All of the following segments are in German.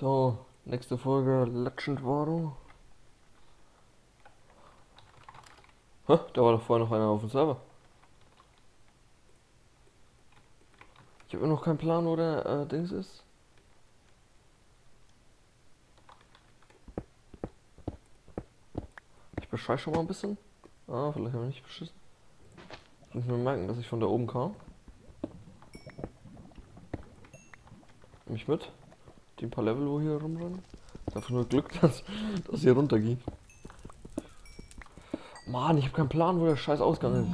So, nächste Folge Legend Waro. Hä? Da war doch vorher noch einer auf dem Server. Ich habe noch keinen Plan, wo der äh, Dings ist. Ich beschreibe schon mal ein bisschen. Ah, vielleicht habe ich nicht beschissen. Ich muss mir merken, dass ich von da oben kam. Mich mit. Die ein paar Level, wo hier rumrennen. Einfach nur Glück, dass, dass hier runter ging. Mann, ich habe keinen Plan, wo der scheiß Ausgang ist.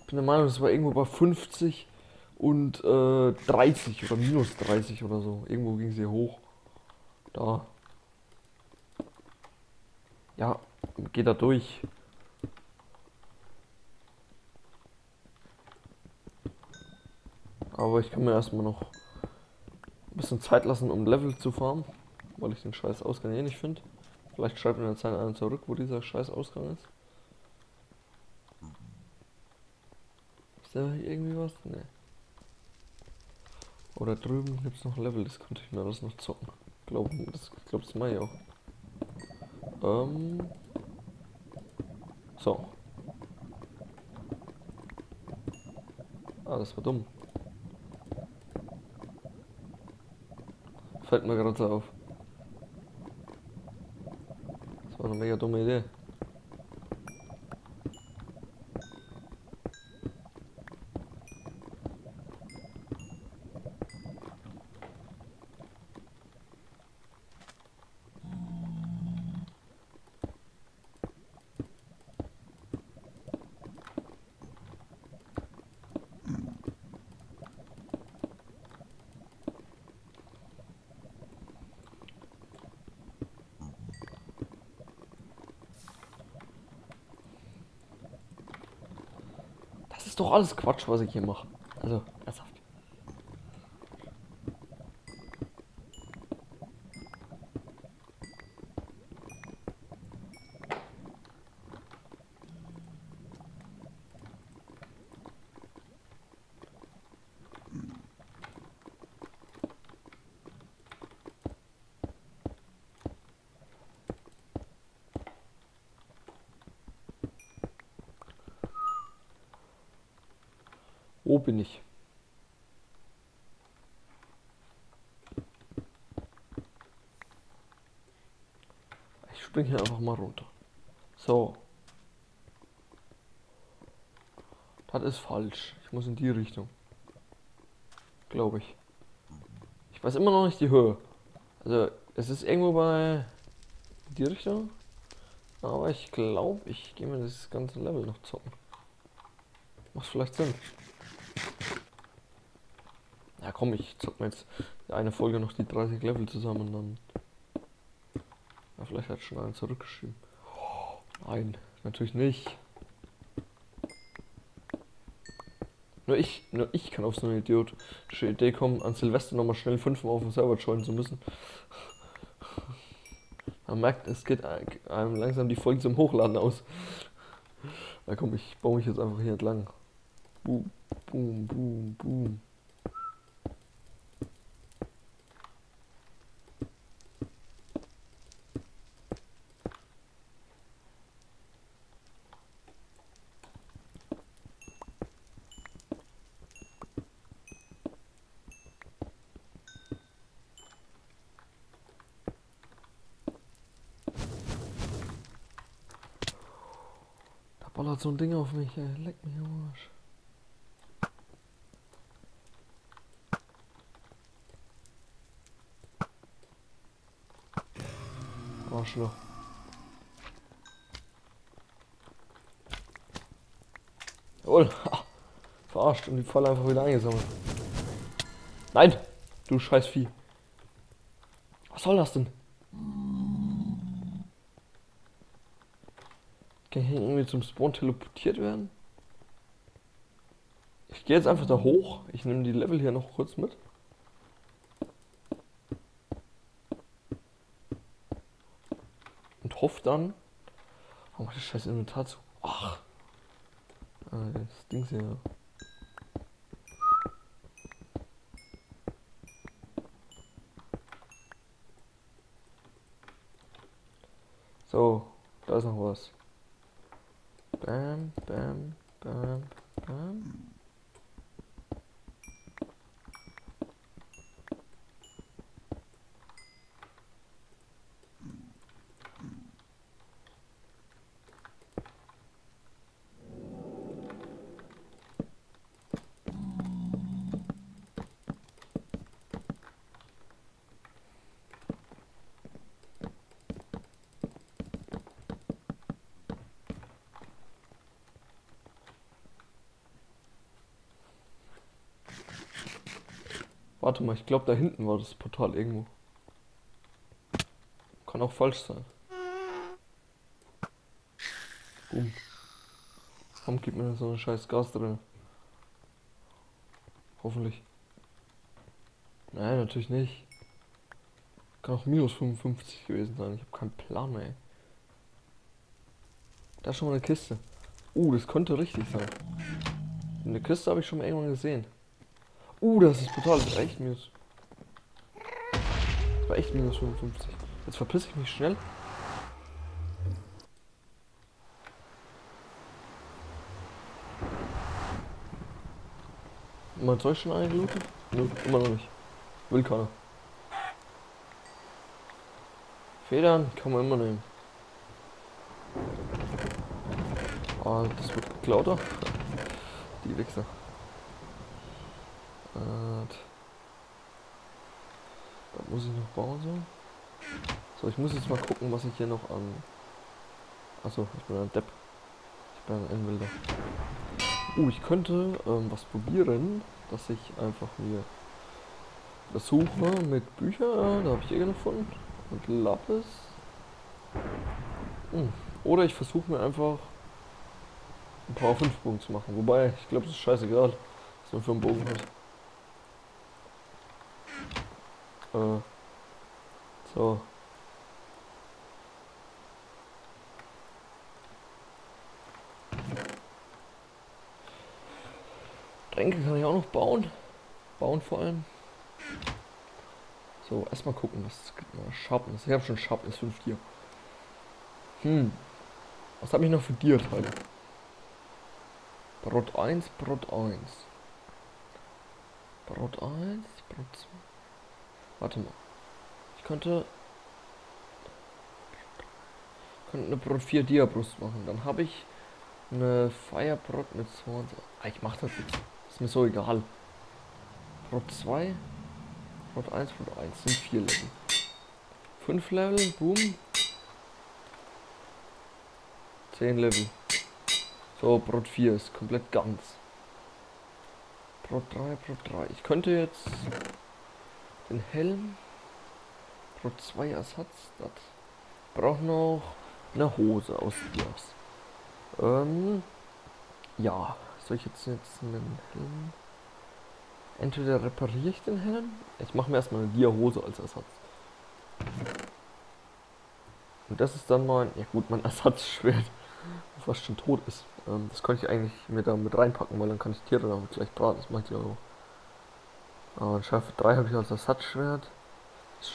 Ich bin der Meinung, das war irgendwo bei 50 und äh, 30 oder minus 30 oder so. Irgendwo ging sie hoch. Da. Ja, geht da durch. Aber ich kann mir erstmal noch ein bisschen Zeit lassen, um Level zu farmen, weil ich den scheiß Ausgang eh nicht finde. Vielleicht schreibt in der Zeit einer zurück, wo dieser scheiß Ausgang ist. Ist da irgendwie was? Ne. Oder drüben gibt es noch Level, das könnte ich mir das noch zocken. Glaub, das, ich glaube, das mache ich auch. Ähm. So. Ah, das war dumm. Fällt mir gerade so auf. Das war eine mega dumme Idee. Ist doch alles Quatsch, was ich hier mache. Also, ernsthaft. Wo bin ich? Ich springe hier einfach mal runter. So. Das ist falsch. Ich muss in die Richtung. Glaube ich. Ich weiß immer noch nicht die Höhe. Also, es ist irgendwo bei die Richtung. Aber ich glaube, ich gehe mir das ganze Level noch zocken. Macht vielleicht Sinn. Komm, ich zock mir jetzt eine Folge noch die 30 Level zusammen dann. Ja, vielleicht hat schon einer zurückgeschrieben. Nein, natürlich nicht. Nur ich, nur ich kann auf so eine idiotische Idee kommen, an Silvester nochmal schnell fünfmal auf dem Server joinen zu müssen. Man merkt, es geht einem langsam die Folgen zum Hochladen aus. Na komm, ich baue mich jetzt einfach hier entlang. Boom, boom, boom, boom. Ballert so ein Ding auf mich, ey. Leck mich am Arsch. Arschloch. Jawohl. Verarscht und die Falle einfach wieder eingesammelt. Nein! Du scheiß Vieh. Was soll das denn? Kann ich irgendwie zum Spawn teleportiert werden? Ich gehe jetzt einfach da hoch. Ich nehme die Level hier noch kurz mit. Und hoffe dann. Oh, das scheiß Inventar zu. Ach. Ah, das Ding ist ja. So, da ist noch was. Bam, bam, bam, bam. Warte mal, ich glaube da hinten war das Portal irgendwo. Kann auch falsch sein. Boom. Warum gibt mir so ein scheiß Gas drin? Hoffentlich. Nein, natürlich nicht. Kann auch minus 55 gewesen sein. Ich habe keinen Plan mehr. Da ist schon mal eine Kiste. Uh, das könnte richtig sein. Eine Kiste habe ich schon mal irgendwann gesehen. Uh, das ist brutal. Das ist echt minus. Das war echt minus 55. Jetzt verpiss ich mich schnell. Mein Zeug schon eingelootet? Nö, immer noch nicht. Will keiner. Federn kann man immer nehmen. Ah, das wird geklauter. Die Wichser. Da muss ich noch bauen so. So, ich muss jetzt mal gucken, was ich hier noch an. Achso, ich bin ein Depp. Ich bin ein Endwilder. Uh, ich könnte ähm, was probieren, dass ich einfach mir versuche mit Büchern, da habe ich hier gefunden, und Lapis. Hm. Oder ich versuche mir einfach ein paar 5 Bogen zu machen. Wobei, ich glaube, es ist scheißegal, was man für einen Bogen hat. Äh, so. Tränke kann ich auch noch bauen. Bauen vor allem. So, erstmal gucken, was Sharpness. Ich habe schon Sharpness 5 hier. Hm. Was habe ich noch für Dierteile? Brot 1, Brot 1. Brot 1, Brot 2. Warte mal. Ich könnte, könnte eine Brot 4 Diabrust machen. Dann habe ich eine Firebrot mit 20. Ah, ich mach das jetzt. Ist mir so egal. Brot 2, Brot 1, Brot 1 sind 4 Level. 5 Level, boom. 10 Level. So, Brot 4 ist komplett ganz. Brot 3, Brot 3. Ich könnte jetzt den Helm. Braucht zwei Ersatz. Das braucht noch eine Hose aus Dias. Ähm, ja, soll ich jetzt, jetzt einen Helm? Entweder repariere ich den Helm. Ich mache mir erstmal eine Dia-Hose als Ersatz. Und das ist dann mein, ja gut, mein Ersatzschwert, was schon tot ist. Ähm, das könnte ich eigentlich mir da mit reinpacken, weil dann kann ich Tiere damit gleich braten. Das macht ja auch. Aber Schärfe 3 habe ich als Ersatzschwert. Das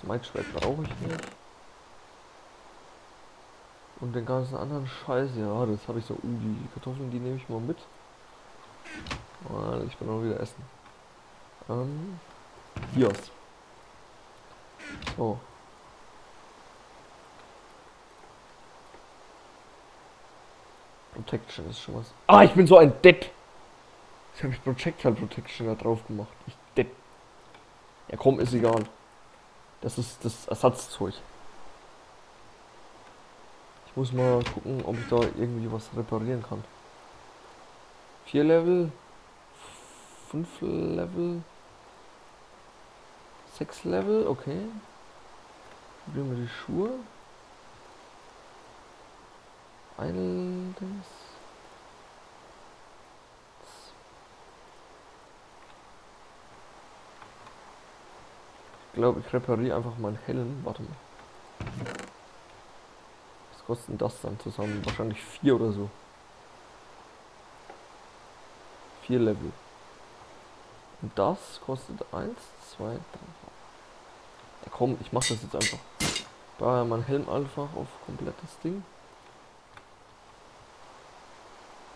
Smite-Schwert brauche ich nicht. Und den ganzen anderen Scheiß, ja, das habe ich so. Uh, die Kartoffeln, die nehme ich mal mit. Weil ich bin auch wieder essen. Ähm, Dios. So. Protection ist schon was. Ah, ich bin so ein Depp! Jetzt habe ich Projectile Protection da drauf gemacht. Ich. Ja komm, ist egal. Das ist das Ersatzzeug. Ich muss mal gucken, ob ich da irgendwie was reparieren kann. Vier Level. Fünf Level. Sechs Level, okay. Probieren wir die Schuhe. Ein Dings. Glaube, ich repariere einfach meinen Helm. Warte mal. Was kostet denn das dann zusammen? Wahrscheinlich vier oder so. Vier Level. Und das kostet eins, zwei, drei. Ja komm, ich mache das jetzt einfach. baue mein Helm einfach auf komplettes Ding.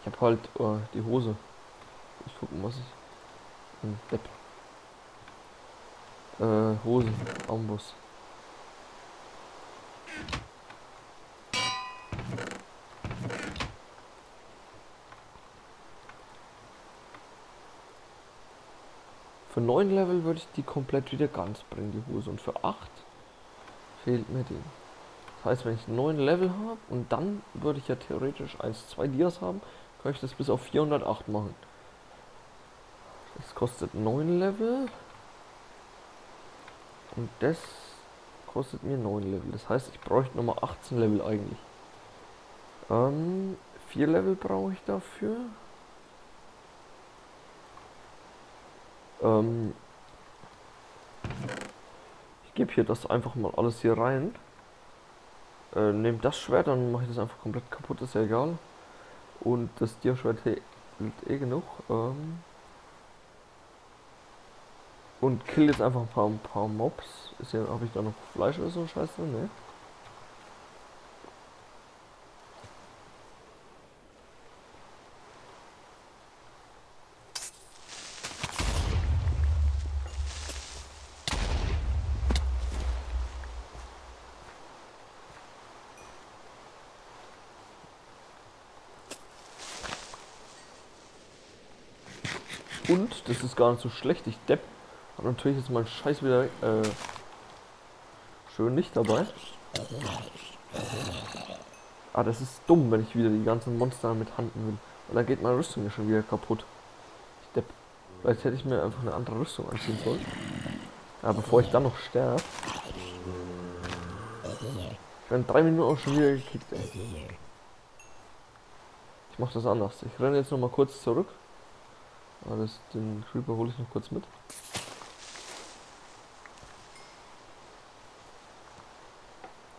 Ich habe halt oh, die Hose. Ich gucken, was ich. Ein Depp. Äh, Hose, Armbus. Für 9 Level würde ich die komplett wieder ganz bringen, die Hose. Und für 8 fehlt mir die. Das heißt, wenn ich 9 Level habe und dann würde ich ja theoretisch 1, 2 Dias haben, kann ich das bis auf 408 machen. Das kostet 9 Level. Und das kostet mir 9 Level. Das heißt, ich bräuchte nochmal 18 Level eigentlich. Ähm, 4 Level brauche ich dafür. Ähm, ich gebe hier das einfach mal alles hier rein. Äh, nehmt das Schwert, dann mache ich das einfach komplett kaputt, ist ja egal. Und das Tierschwert hält eh genug. Ähm, und kill jetzt einfach ein paar, ein paar Mobs. Ist ja, habe ich da noch Fleisch oder so Scheiße? Ne? Und, das ist gar nicht so schlecht, ich depp. Hab natürlich jetzt mein Scheiß wieder äh, schön nicht dabei. Ah, das ist dumm, wenn ich wieder die ganzen Monster mit Handen will. Und dann geht meine Rüstung ja schon wieder kaputt. Ich depp. Vielleicht hätte ich mir einfach eine andere Rüstung anziehen sollen. Ja, bevor ich dann noch sterbe. Ich werde drei Minuten auch schon wieder gekickt, ey. Ich mach das anders. Ich renne jetzt noch mal kurz zurück. Das, den Creeper hole ich noch kurz mit.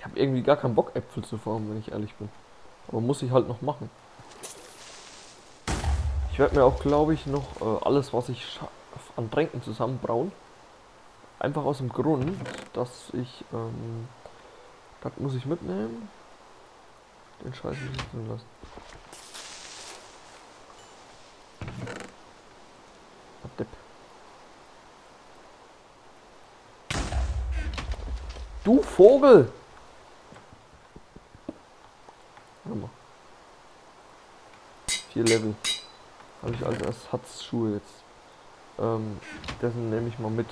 Ich habe irgendwie gar keinen Bock, Äpfel zu farmen, wenn ich ehrlich bin. Aber muss ich halt noch machen. Ich werde mir auch, glaube ich, noch äh, alles, was ich an Tränken zusammenbrauen. Einfach aus dem Grund, dass ich, ähm, das muss ich mitnehmen. Den Scheiß muss ich drin lassen. Depp. Du Vogel! Warte mal. Vier Level. Habe ich als Ersatzschuhe jetzt. Ähm, dessen nehme ich mal mit.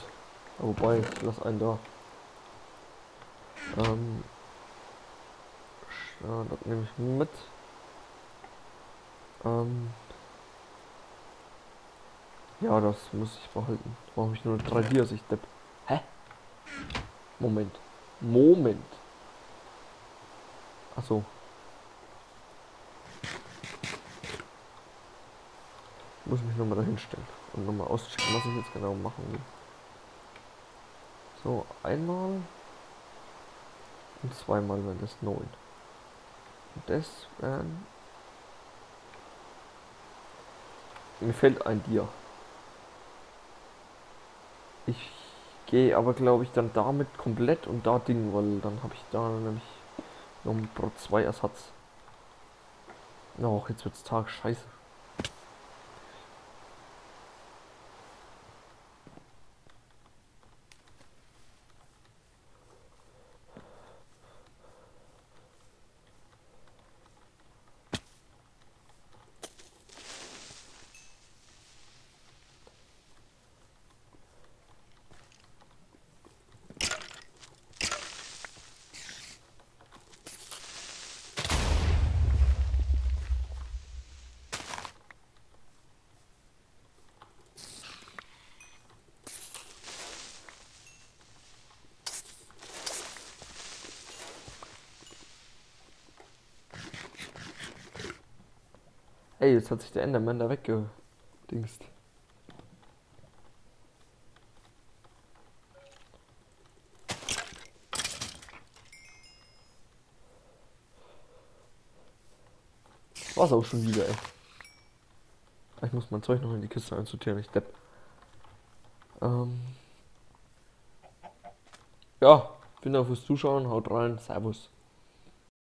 Wobei, ich lasse einen da. Ähm, ja, das nehme ich mit. Ähm, ja, das muss ich behalten. Warum ich nur drei Dias, ich depp. Hä? Moment. Moment. Achso. Muss mich nochmal dahin stellen und nochmal auschecken, was ich jetzt genau machen will. So, einmal und zweimal wenn das neun. Und das wären. Mir fällt ein Dia. Ich gehe aber glaube ich dann damit komplett und da Ding, weil dann habe ich da nämlich noch ein Pro 2 Ersatz. Oh, jetzt wird's Tag, scheiße. Ey, jetzt hat sich der Enderman da weggedingst. War's auch schon wieder, ey. Ich muss mein Zeug noch in die Kiste einsortieren, ich depp. Ähm. Ja, Vielen Dank fürs Zuschauen. Haut rein. Servus.